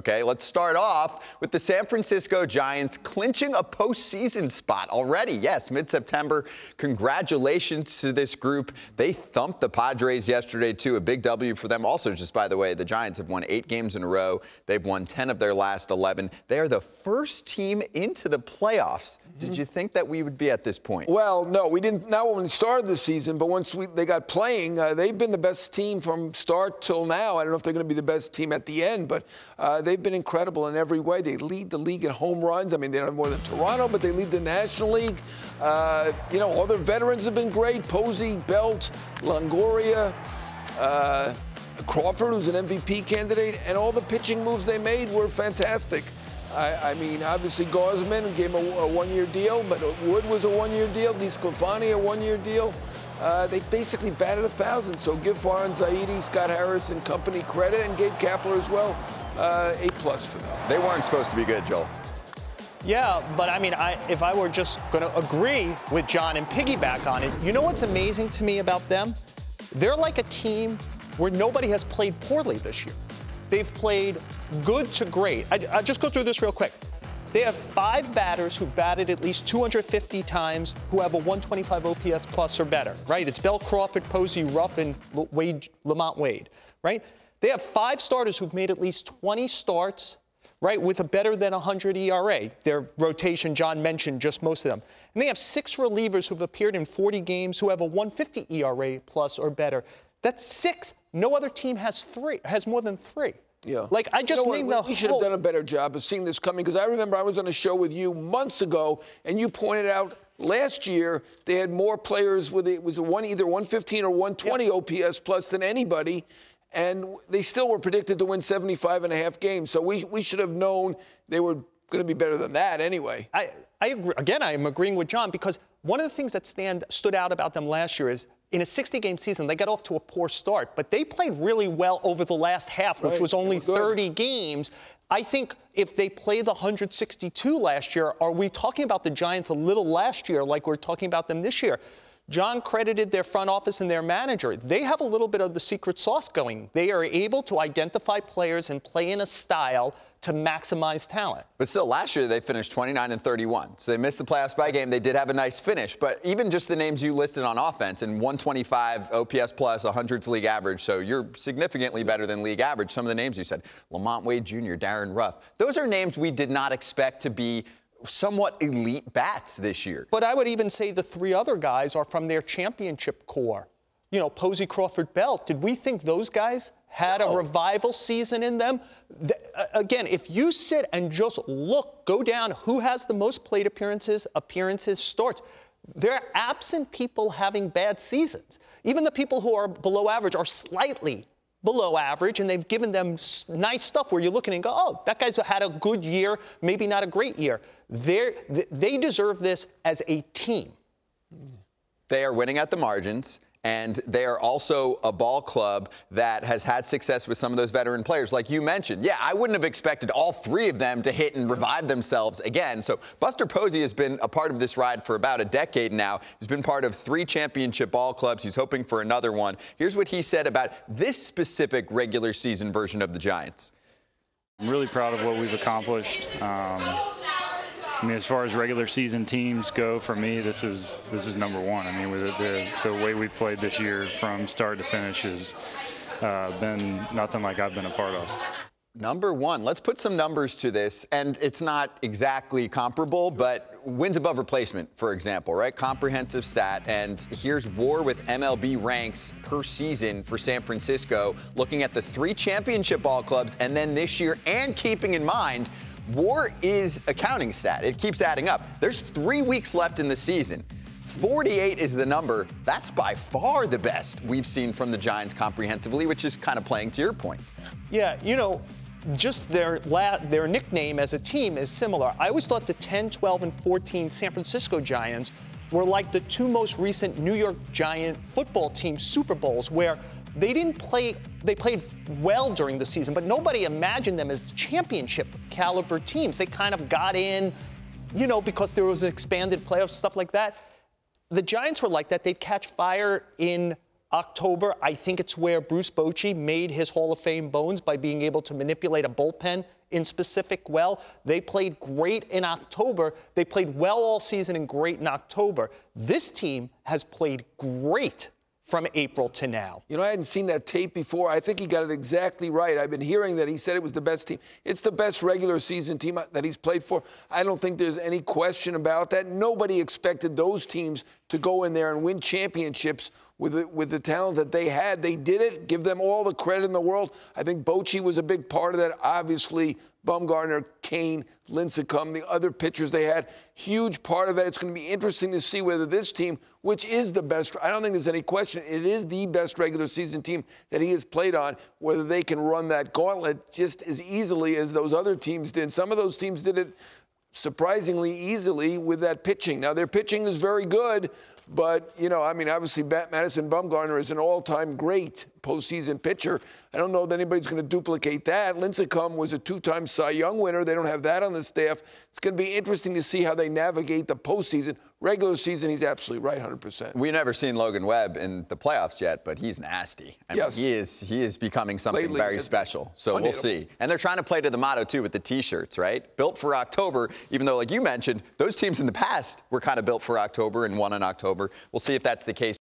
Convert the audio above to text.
okay? Let's start off with the San Francisco Giants clinching a postseason spot already. Yes, mid September. Congratulations to this group. They thumped the Padres yesterday, too. A big W for them. Also, just by the way, the Giants have won eight games in a row. They've won 10 of their last 11. They are the first team into the playoffs. Did you think that we would be at this point? Well, no, we didn't. Not when we started the season, but once we, they got playing, uh, they've been the best team from start till now. I don't know if they're going to be the best team at the end, but uh, they've been incredible in every way. They lead the league in home runs. I mean, they don't have more than Toronto, but they lead the National League. Uh, you know, all their veterans have been great. Posey, Belt, Longoria. Uh, Crawford, who's an MVP candidate, and all the pitching moves they made were fantastic. I, I mean, obviously Gausman gave him a, a one-year deal, but Wood was a one-year deal. DeSclafani a one-year deal. Uh, they basically batted a thousand. So give Farhan Zaidi, Scott Harris, and company credit, and Gabe Kapler as well. Uh, a plus for them. They weren't supposed to be good, Joel. Yeah, but I mean, I, if I were just going to agree with Jon and piggyback on it, you know what's amazing to me about them? They're like a team where nobody has played poorly this year. They've played good to great. I, will just go through this real quick. They have five batters who batted at least 250 times who have a 125 OPS plus or better, right? It's Belt, Crawford, Posey, Ruf, and Wade, LaMonte Wade, right? They have five starters who've made at least 20 starts, right, with a better than 100 ERA. Their rotation, Jon mentioned just most of them. And they have six relievers who've appeared in 40 games who have a 150 ERA plus or better. That's six. No other team has three, has more than three. Yeah. Like I just you know named what, We should have done a better job of seeing this coming because I remember I was on a show with you months ago and you pointed out last year they had more players with it was one either 115 or 120 yep. OPS plus than anybody and they still were predicted to win 75 and a half games. So we we should have known they were going to be better than that anyway. I, I agree. Again, I am agreeing with Jon because one of the things that stand stood out about them last year is in a 60-game season they got off to a poor start, but they played really well over the last half, right. which was only 30 games. I think if they play the 162 last year, are we talking about the Giants a little last year like we're talking about them this year? Jon credited their front office and their manager. They have a little bit of the secret sauce going. They are able to identify players and play in a style to maximize talent. But still, last year they finished 29 and 31. So they missed the playoffs by a game. They did have a nice finish. But even just the names you listed on offense and 125 OPS plus, 100's league average. So you're significantly better than league average. Some of the names you said, LaMonte Wade Jr., Darin Ruf. Those are names we did not expect to be somewhat elite bats this year. But I would even say the three other guys are from their championship core. You know, Posey, Crawford, Belt. Did we think those guys had no. a revival season in them? The, uh, again, if you sit and just look, go down who has the most plate appearances, appearances, starts. There are absent people having bad seasons. Even the people who are below average are slightly below average, and they've given them nice stuff where you're looking and go, oh, that guy's had a good year, maybe not a great year. They're, they deserve this as a team. They are winning at the margins. And they are also a ball club that has had success with some of those veteran players, like you mentioned. Yeah, I wouldn't have expected all three of them to hit and revive themselves again. So Buster Posey has been a part of this ride for about a decade now. He's been part of three championship ball clubs. He's hoping for another one. Here's what he said about this specific regular season version of the Giants. I'm really proud of what we've accomplished. Um, I mean, as far as regular season teams go, for me, this is this is number one. I mean, the, the, way we've played this year from start to finish has uh, been nothing like I've been a part of. Number one, let's put some numbers to this, and it's not exactly comparable, but wins above replacement, for example, right? Comprehensive stat, and here's WAR with MLB ranks per season for San Francisco, looking at the three championship ball clubs, and then this year, and keeping in mind WAR is a counting stat. It keeps adding up. There's three weeks left in the season. 48 is the number. That's by far the best we've seen from the Giants comprehensively, which is kind of playing to your point. Yeah, you know, just their their nickname as a team is similar. I always thought the 10, 12, and 14 San Francisco Giants were like the two most recent New York Giant football team Super Bowls, where they didn't play, they played well during the season, but nobody imagined them as championship caliber teams. They kind of got in, you know, because there was an expanded playoffs, stuff like that. The Giants were like that. They'd catch fire in October. I think it's where Bruce Bochy made his Hall of Fame bones by being able to manipulate a bullpen in specific well. They played great in October. They played well all season and great in October. This team has played great from April to now. You know, I hadn't seen that tape before. I think he got it exactly right. I've been hearing that he said it was the best team. It's the best regular season team that he's played for. I don't think there's any question about that. Nobody expected those teams to go in there and win championships with the, with the talent that they had. They did it. Give them all the credit in the world. I think Bochy was a big part of that. Obviously, Bumgarner, Cain, Lincecum, the other pitchers they had, huge part of that. It's going to be interesting to see whether this team, which is the best, I don't think there's any question, it is the best regular season team that he has played on, whether they can run that gauntlet just as easily as those other teams did. Some of those teams did it surprisingly easily with that pitching. Now, their pitching is very good, but, you know, I mean, obviously, Madison Bumgarner is an all time great postseason pitcher. I don't know that anybody's going to duplicate that. Lincecum was a two time Cy Young winner. They don't have that on the staff. It's going to be interesting to see how they navigate the postseason. Regular season, he's absolutely right, 100%. We've never seen Logan Webb in the playoffs yet, but he's nasty. I yes. Mean, he is he is becoming something Lately, very special. So we'll see. And they're trying to play to the motto too with the t-shirts, right? Built for October, even though like you mentioned, those teams in the past were kind of built for October and won in October. We'll see if that's the case